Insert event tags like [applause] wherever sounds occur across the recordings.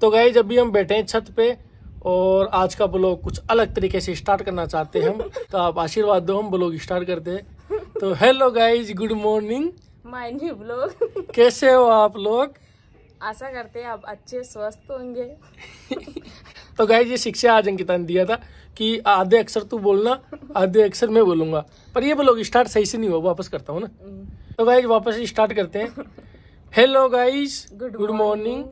तो गई जब भी हम बैठे हैं छत पे और आज का ब्लॉग कुछ अलग तरीके से स्टार्ट करना चाहते हैं हम तो आप आशीर्वाद दो हम ब्लॉग स्टार्ट करते हैं। तो hello guys good morning. My new blog. कैसे हो आप लोग? आशा करते हैं आप अच्छे स्वस्थ होंगे। तो गाइज़ ये शिक्षा आज अंकिता ने दिया था कि आधे अक्षर तू बोलना आधे अक्षर मैं बोलूँगा। पर ये ब्लॉग स्टार्ट सही से नहीं हुआ वापस करता हूँ ना। तो गाइज़ वापस स्टार्ट करते हैं। Hello guys good morning.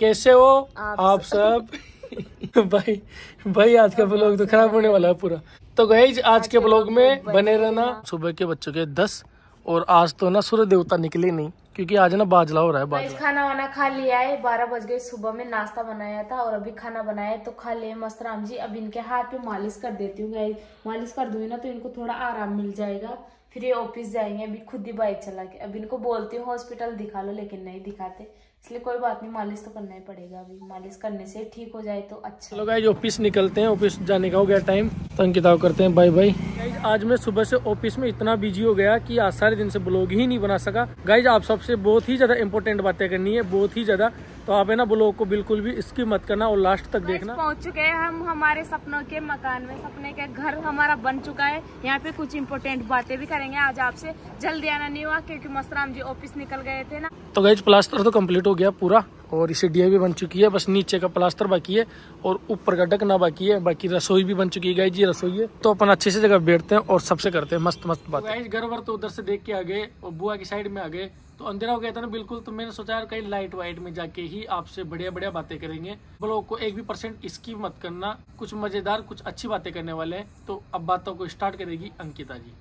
कैसे हो? आप आप सब। [laughs] भाई भाई आज का ब्लॉग तो खराब होने वाला है पूरा। तो गई आज के ब्लॉग में बने रहना सुबह के बच्चों के दस और आज तो ना सूर्य देवता निकले नहीं क्योंकि आज ना बाजला हो रहा है बाजला। खाना वाना खा लिया है बारह बज गए सुबह में नाश्ता बनाया था और अभी खाना बनाया है तो खा लिए मस्त राम जी। अब इनके हाथ पे मालिश कर देती हूँ मालिश कर दूँगी ना तो इनको थोड़ा आराम मिल जाएगा। फिर ये ऑफ़िस जाएँगे, अभी खुद ही बाइक चला के। अब इनको बोलती हूँ, हॉस्पिटल दिखा लो, लेकिन नहीं दिखाते। इसलिए कोई बात नहीं, मालिश तो करना ही पड़ेगा अभी। मालिश करने से ठीक हो जाए तो अच्छा। चलो गाइज़ ऑफ़िस निकलते हैं, ऑफ़िस जाने का हो गया टाइम तो अंकिता को करते हैं बाय गाइज़ आज मैं सुबह से ऑफ़िस में इतना बिज़ी हो गया कि आज सारे दिन से ब्लॉग ही नहीं बना सका। गाइज़ आप सबसे बहुत ही ज़्यादा इंपॉर्टेंट बातें करनी है, बहुत ही ज़्यादा तो आप है ना ब्लॉग को बिल्कुल भी इसकी मत करना और लास्ट तक देखना। पहुँच चुके हैं हम हमारे सपनों के मकान में। सपने के घर हमारा बन चुका है। यहाँ पे कुछ इम्पोर्टेंट बातें भी करेंगे। आज आपसे जल्दी आना नहीं हुआ क्योंकि मस्तराम जी ऑफ़िस निकल गए थे ना। तो गई प्लास्टर तो कंप्लीट हो गया पूरा। और इसे डी भी बन चुकी है बस नीचे का प्लास्टर बाकी है और ऊपर का ढकना बाकी है बाकी रसोई भी बन चुकी है। गाइज़ ये रसोई है। तो अपन अच्छे से जगह बैठते हैं और सबसे करते हैं मस्त मस्त बात। गाइज़ घर वर तो उधर से देख के आ गए और बुआ की साइड में आ गए। तो अंधेरा हो गया था ना बिल्कुल तो मैंने सोचा यार कहीं लाइट वाइट में जाके ही आपसे बढ़िया बढ़िया बातें करेंगे। ब्लॉग को एक भी परसेंट इसकी मत करना। कुछ मज़ेदार कुछ अच्छी बातें करने वाले हैं। तो अब बातों को स्टार्ट करेगी अंकिता जी।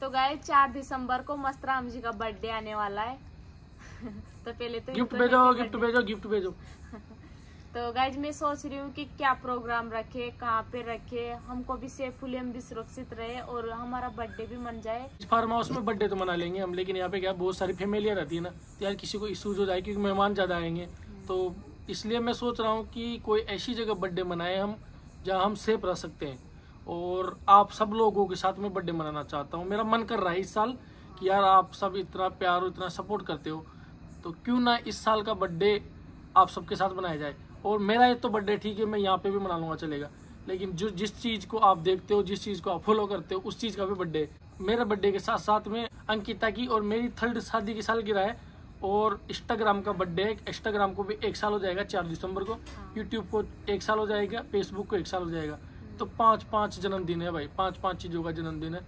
तो गाय चार दिसंबर को मस्त राम जी का बर्थडे आने वाला है। [laughs] तो पहले तो गिफ्ट भेजो गिफ्ट भेजो गिफ्ट [laughs] भेजो। तो गाइज़ मैं सोच रही हूँ कि क्या प्रोग्राम रखे कहाँ पे रखे हमको भी सेफुली हम भी सुरक्षित रहे और हमारा बर्थडे भी मन जाए। फार्म हाउस में बर्थडे तो मना लेंगे हम लेकिन यहाँ पे क्या बहुत सारी फैमिलियाँ रहती है ना तो यार किसी को इशूज हो जाए क्योंकि मेहमान ज़्यादा आएँगे। तो इसलिए मैं सोच रहा हूँ कि कोई ऐसी जगह बर्थडे मनाए हम जहाँ हम सेफ़ रह सकते हैं। और आप सब लोगों के साथ में बर्थडे मनाना चाहता हूँ। मेरा मन कर रहा है इस साल कि यार आप सब इतना प्यार और इतना सपोर्ट करते हो। तो क्यों ना इस साल का बर्थडे आप सबके साथ मनाया जाए? और मेरा ये तो बर्थडे ठीक है मैं यहाँ पे भी मना लूँगा चलेगा। लेकिन जो जिस चीज़ को आप देखते हो जिस चीज़ को आप फॉलो करते हो उस चीज़ का भी बर्थडे। मेरे बर्थडे के साथ साथ में अंकिता की और मेरी थर्ड शादी की सालगिरह है और इंस्टाग्राम का बर्थडे है। इंस्टाग्राम को भी एक साल हो जाएगा चार दिसंबर को। यूट्यूब को एक साल हो जाएगा फेसबुक को एक साल हो जाएगा। तो पाँच पाँच जन्मदिन है भाई पाँच पाँच चीज़ों का जन्मदिन है।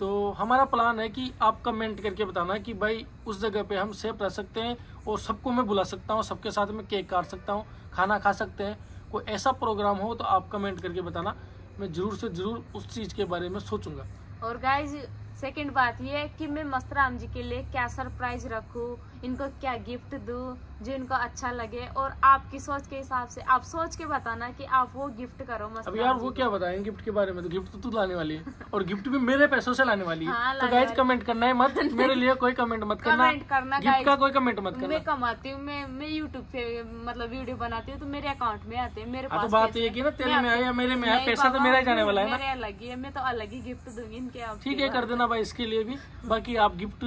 तो हमारा प्लान है कि आप कमेंट करके बताना कि भाई, उस जगह पे हम सेफ़ रह सकते हैं और सबको मैं बुला सकता हूँ, सबके साथ में केक काट सकता हूँ, खाना खा सकते हैं। कोई ऐसा प्रोग्राम हो तो आप कमेंट करके बताना। मैं ज़रूर से ज़रूर उस चीज़ के बारे में सोचूँगा। और गाइज़ सेकेंड बात ये है कि मैं मस्तराम जी के लिए क्या सरप्राइज़ रखूँ? इनको क्या गिफ्ट दूँ? जो इनको अच्छा लगे और आपकी सोच के हिसाब से आप सोच के बताना कि आप वो गिफ्ट करो अब मस्तराम यार वो क्या बताएँ गिफ्ट के बारे में तो गिफ्ट तो तू लाने वाली है। और गिफ्ट भी मेरे पैसों से लाने वाली है। हाँ, तो गाइज़ कमेंट करना है मत। [laughs] मेरे लिए कोई कमेंट मत करना। कमेंट करना गिफ्ट का कोई कमेंट मत करना। मैं कमाती हूँ मैं मैं यूट्यूब पे मतलब वीडियो बनाती हूँ तो मेरे अकाउंट में आते हैं मेरे हाँ, पास तो बात ये कि ना तेरे में है। या मेरे में नहीं पैसा तो मेरा ही जाने वाला है मेरे अलग ही है मैं तो अलग ही गिफ्ट दूँगी इनके आप ठीक है कर देना भाई इसके लिए भी। बाकी आप गिफ्ट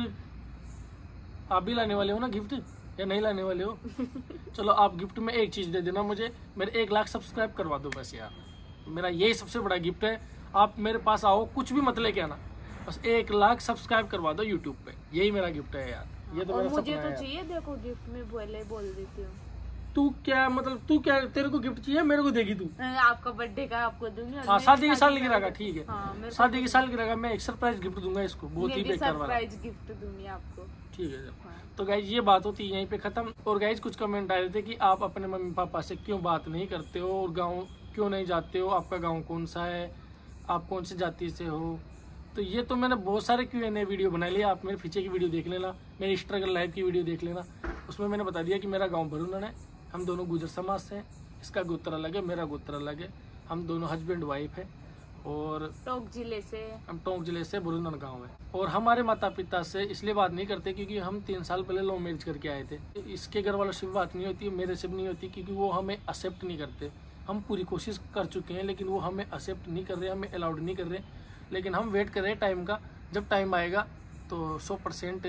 आप भी लाने वाले हो ना गिफ्ट या नहीं लाने वाले हो? चलो आप गिफ्ट में एक चीज़ दे देना मुझे। मेरे एक लाख सब्सक्राइब करवा दो बस यार। मेरा यही सबसे बड़ा गिफ्ट है। आप मेरे पास आओ कुछ भी मत लेके आना। बस एक लाख सब्सक्राइब करवा दो यूट्यूब पे। यही मेरा गिफ्ट है यार। ये तो मेरा मुझे तो चाहिए देखो गिफ्ट में बोले बोल देती हूँ। तू क्या मतलब तू क्या तेरे को गिफ्ट चाहिए? मेरे को देगी तू। आपका बर्थडे का आपको दूँगी हाँ शादी की शादी सालगिरह का ठीक है। हाँ शादी की सालगिरह का मैं एक सरप्राइज़ गिफ्ट दूँगा इसको बहुत ही बेकार वाला। सरप्राइज़ गिफ्ट दूँगी आपको। ठीक है हाँ। तो गाइज़ ये बात होती है यहीं पे खत्म। और गाइज़ कुछ कमेंट आए थे कि आप अपने मम्मी पापा से क्यों बात नहीं करते हो और गाँव क्यों नहीं जाते हो? आपका गाँव कौन सा है? आप कौन सी जाति से हो? तो ये तो मैंने बहुत सारे क्यू एन वीडियो बना लिया आप मेरे पीछे की वीडियो देख लेना मेरी स्ट्रगल लाइफ की वीडियो देख लेना। उसमें मैंने बता दिया कि मेरा गाँव भरूनन है। हम दोनों गुजर समाज से हैं। इसका गोत्र अलग है मेरा गोत्र अलग है। हम दोनों हस्बैंड वाइफ है और टोंक ज़िले से। हम टोंक ज़िले से बुरुनन गाँव है। और हमारे माता पिता से इसलिए बात नहीं करते क्योंकि हम तीन साल पहले लव मैरिज करके आए थे। इसके घर वालों से भी बात नहीं होती मेरे से भी नहीं होती क्योंकि वो हमें एक्सेप्ट नहीं करते। हम पूरी कोशिश कर चुके हैं लेकिन वो हमें एक्सेप्ट नहीं कर रहे हमें अलाउड नहीं कर रहे। लेकिन हम वेट कर रहे हैं टाइम का। जब टाइम आएगा तो सौ परसेंट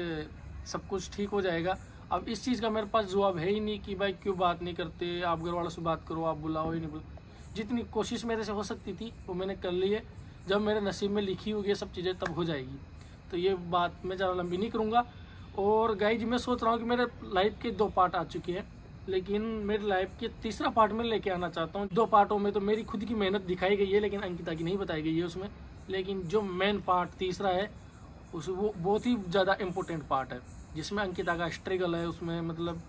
सब कुछ ठीक हो जाएगा। अब इस चीज़ का मेरे पास जवाब है ही नहीं कि भाई क्यों बात नहीं करते, आप घर वालों से बात करो, आप बुलाओ ही नहीं बुलाओ जितनी कोशिश मेरे से हो सकती थी, वो मैंने कर ली है। जब मेरे नसीब में लिखी होगी सब चीज़ें, तब हो जाएगी। तो ये बात मैं ज़्यादा लंबी नहीं करूँगा। और गाइज़ मैं सोच रहा हूँ कि मेरे लाइफ के दो पार्ट आ चुके हैं। लेकिन मेरी लाइफ के तीसरा पार्ट में लेके आना चाहता हूँ। दो पार्टों में तो मेरी खुद की मेहनत दिखाई गई है, लेकिन अंकिता की नहीं बताई गई है उसमें। लेकिन जो मेन पार्ट तीसरा है उस वो बहुत ही ज़्यादा इम्पोर्टेंट पार्ट है जिसमें अंकिता का स्ट्रगल है उसमें मतलब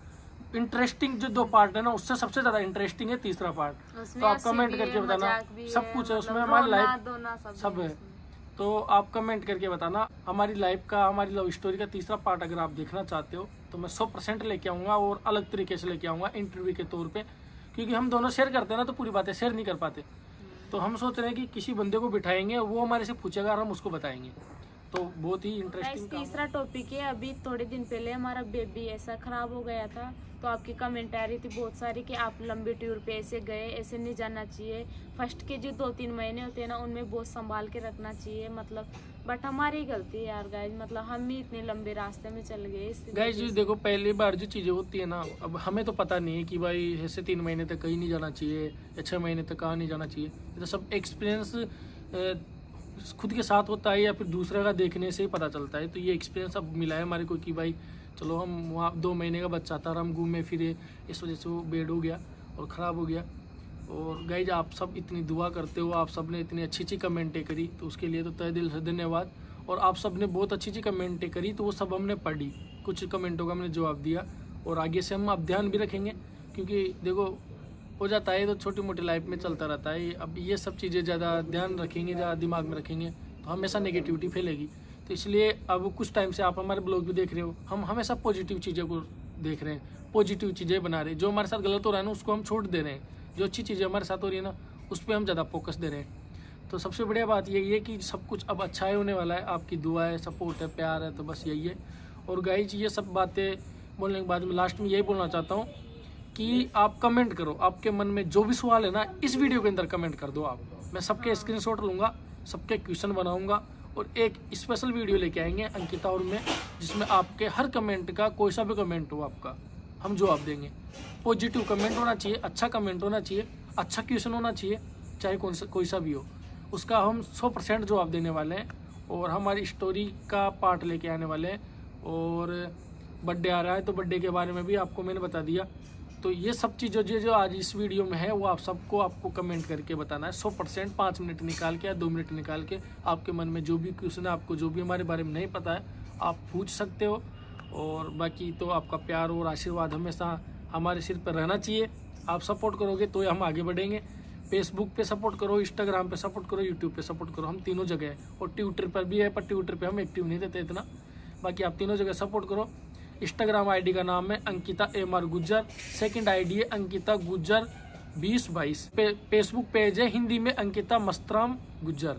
इंटरेस्टिंग जो दो पार्ट है ना उससे सबसे ज़्यादा इंटरेस्टिंग है तीसरा पार्ट तो आप कमेंट करके बताना सब कुछ है उसमें मतलब हमारी लाइफ सब है तो आप कमेंट करके बताना हमारी लाइफ का हमारी लव स्टोरी का तीसरा पार्ट अगर आप देखना चाहते हो तो मैं सौ परसेंट लेके आऊँगा और अलग तरीके से लेके आऊँगा इंटरव्यू के तौर पे क्योंकि हम दोनों शेयर करते हैं ना तो पूरी बातें शेयर नहीं कर पाते। तो हम सोच रहे हैं कि किसी बंदे को बिठाएँगे वो हमारे से पूछेगा और हम उसको बताएँगे। तो बहुत ही इंटरेस्टिंग तीसरा टॉपिक है अभी थोड़े दिन पहले हमारा बेबी ऐसा खराब हो गया था तो आपकी कमेंट आ रही थी बहुत सारी कि आप लंबी टूर पे ऐसे गए ऐसे नहीं जाना चाहिए। फ़र्स्ट के जो दो तीन महीने होते हैं ना उनमें बहुत संभाल के रखना चाहिए मतलब बट हमारी गलती है यार गाइज़ मतलब हम ही इतने लंबे रास्ते में चल गए गाइज़ जी देखो पहली बार जो चीज़ें होती है ना अब हमें तो पता नहीं है कि भाई ऐसे तीन महीने तक कहीं नहीं जाना चाहिए या छह महीने तक कहाँ नहीं जाना चाहिए। तो सब एक्सपीरियंस खुद के साथ होता है या फिर दूसरे का देखने से ही पता चलता है। तो ये एक्सपीरियंस अब मिला है हमारे को कि भाई, चलो हम वहाँ दो महीने का बच्चा था, हम घूमे, फिरे, इस वजह से वो बेड हो गया और ख़राब हो गया। और गाइज़ आप सब इतनी दुआ करते हो, आप सबने इतनी अच्छी अच्छी कमेंटें करी तो उसके लिए तो तय दिल से धन्यवाद। और आप सबने बहुत अच्छी अच्छी कमेंटें करी तो वो सब हमने पढ़ी। कुछ कमेंटों का हमने जवाब दिया। और आगे से हम आप ध्यान भी रखेंगे, क्योंकि देखो हो जाता है तो छोटी मोटी लाइफ में चलता रहता है। अब ये सब चीज़ें ज़्यादा ध्यान रखेंगे, ज़्यादा दिमाग में रखेंगे तो हमेशा नेगेटिविटी फैलेगी। तो इसलिए अब कुछ टाइम से आप हमारे ब्लॉग भी देख रहे हो, हम हमेशा पॉजिटिव चीज़ों को देख रहे हैं पॉजिटिव चीज़ें बना रहे हैं। जो हमारे साथ गलत हो रहा है ना, उसको हम छोड़ दे रहे हैं। जो अच्छी चीज़ें हमारे साथ हो रही है ना, उस पर हम ज़्यादा फोकस दे रहे हैं। तो सबसे बढ़िया बात यही है कि सब कुछ अब अच्छा ही होने वाला है। आपकी दुआ है सपोर्ट है, प्यार है तो बस यही है। और गाइज़ ये सब बातें बोलने के बाद में लास्ट में यही बोलना चाहता हूँ कि आप कमेंट करो। आपके मन में जो भी सवाल है ना, इस वीडियो के अंदर कमेंट कर दो आप। मैं सबके स्क्रीनशॉट लूँगा, सबके क्वेश्चन बनाऊँगा और एक स्पेशल वीडियो लेके आएँगे अंकिता और मैं, जिसमें आपके हर कमेंट का, कोई सा भी कमेंट हो आपका, हम जवाब देंगे। पॉजिटिव कमेंट होना चाहिए अच्छा कमेंट होना चाहिए अच्छा क्वेश्चन होना चाहिए, चाहे कौन सा, कोई सा भी हो। उसका हम सौ परसेंट जवाब देने वाले हैं और हमारी स्टोरी का पार्ट लेके आने वाले हैं। और बर्थडे आ रहा है तो बर्थडे के बारे में भी आपको मैंने बता दिया। तो ये सब चीज़ें जो जो आज इस वीडियो में है, वो आप सबको आपको कमेंट करके बताना है। सौ परसेंट पाँच मिनट निकाल के या दो मिनट निकाल के आपके मन में जो भी क्वेश्चन है, आपको जो भी हमारे बारे में नहीं पता है, आप पूछ सकते हो। और बाकी तो आपका प्यार और आशीर्वाद हमेशा हमारे सिर पर रहना चाहिए। आप सपोर्ट करोगे तो हम आगे बढ़ेंगे। फेसबुक पे सपोर्ट करो इंस्टाग्राम पे सपोर्ट करो यूट्यूब पे सपोर्ट करो। हम तीनों जगह है। और ट्विटर पर भी है, पर ट्विटर पे हम एक्टिव नहीं देते इतना। बाकी आप तीनों जगह सपोर्ट करो। इंस्टाग्राम आईडी का नाम है Ankita M R Gujjar second ID है अंकिता गुज्जर बीस बाईस। फेसबुक पे, पेज है हिंदी में अंकिता मस्तराम गुज्जर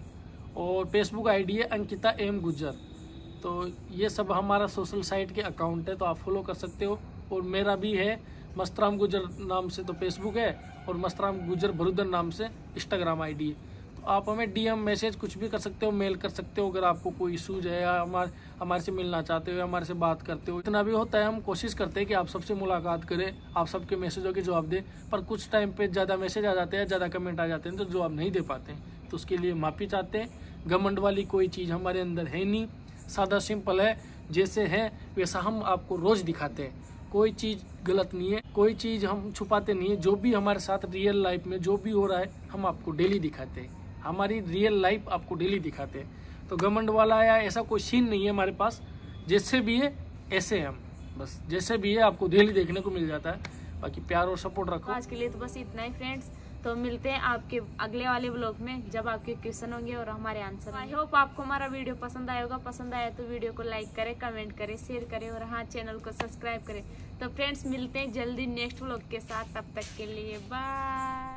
और फेसबुक आईडी है अंकिता एम गुज्जर। तो ये सब हमारा सोशल साइट के अकाउंट है तो आप फॉलो कर सकते हो और मेरा भी है मस्तराम गुजर नाम से तो फेसबुक है और मस्तराम गुजर भरुदन नाम से इंस्टाग्राम आईडी है। आप हमें डीएम मैसेज कुछ भी कर सकते हो मेल कर सकते हो, अगर आपको कोई इशूज है या हमारे हमारे से मिलना चाहते हो या हमारे से बात करते हो। इतना भी होता है, हम कोशिश करते हैं कि आप सबसे मुलाकात करें, आप सबके मैसेजों के जवाब दें, पर कुछ टाइम पे ज़्यादा मैसेज आ जाते हैं, ज़्यादा कमेंट आ जाते हैं तो जवाब नहीं दे पाते हैं। तो उसके लिए माफ़ी चाहते हैं। घमंड वाली कोई चीज़ हमारे अंदर है नहीं। सादा सिंपल है। जैसे है, वैसा हम आपको रोज़ दिखाते हैं। कोई चीज़ गलत नहीं है, कोई चीज़ हम छुपाते नहीं है। जो भी हमारे साथ रियल लाइफ में जो भी हो रहा है, हम आपको डेली दिखाते हैं। हमारी रियल लाइफ आपको डेली दिखाते हैं। तो गवर्नमेंट वाला या ऐसा कोई सीन नहीं है हमारे पास, जैसे भी है, ऐसे हम। बस, जैसे भी है, आपको डेली देखने को मिल जाता है। बाकी प्यार और सपोर्ट रखो। आज के लिए तो बस इतना ही फ्रेंड्स तो मिलते हैं आपके अगले वाले ब्लॉग में, जब आपके क्वेश्चन होंगे और हमारे आंसर आई होप आपको हमारा वीडियो पसंद आया होगा। पसंद आया तो वीडियो को लाइक करें कमेंट करें शेयर करें और हाँ चैनल को सब्सक्राइब करें। तो फ्रेंड्स मिलते हैं जल्दी नेक्स्ट ब्लॉग के साथ। तब तक के लिए बाय